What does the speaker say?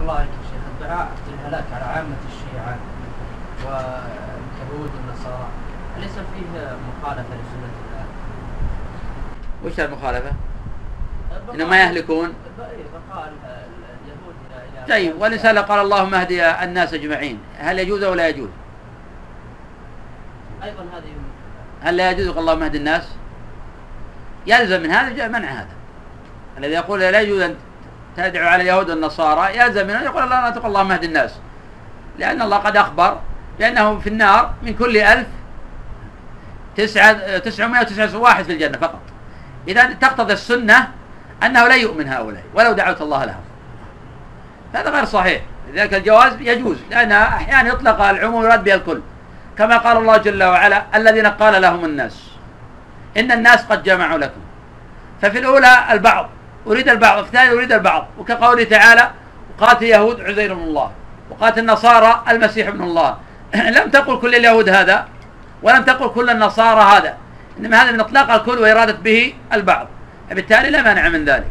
الله عليك يا شيخ الدعاء بالهلاك على عامة الشيعة واليهود والنصارى أليس فيه مخالفة لسنة الله؟ وش المخالفة؟ بقاء- إنما يهلكون إيه، بقاء ال- ال- اليهود إلى طيب والإنسان لو قال اللهم اهدي الناس أجمعين هل يجوز أو لا يجوز؟ أيضا هذه هل لا يجوز يقول اللهم اهد الناس؟ يلزم من هذا جاء منع هذا الذي يقول لا يجوز أن تدعو على اليهود والنصارى يلزم يقول الله لا تقول اللهم الناس. لأن الله قد أخبر بأنه في النار من كل ألف تسعة تسعمائة وتسعة واحد في الجنة فقط. إذا تقتضي السنة أنه لا يؤمن هؤلاء ولو دعوت الله لهم. هذا غير صحيح. لذلك الجواز يجوز لأن أحيانا يطلق العموم يراد به الكل. كما قال الله جل وعلا الذين قال لهم الناس إن الناس قد جمعوا لكم. ففي الأولى البعض. أريد البعض الثانية أريد البعض. وكقوله تعالى وقالت اليهود عزير بن الله وقالت النصارى المسيح ابن الله. لم تقل كل اليهود هذا ولم تقل كل النصارى هذا. إنما هذا من إطلاق الكل وإرادة به البعض. بالتالي لا مانع من ذلك.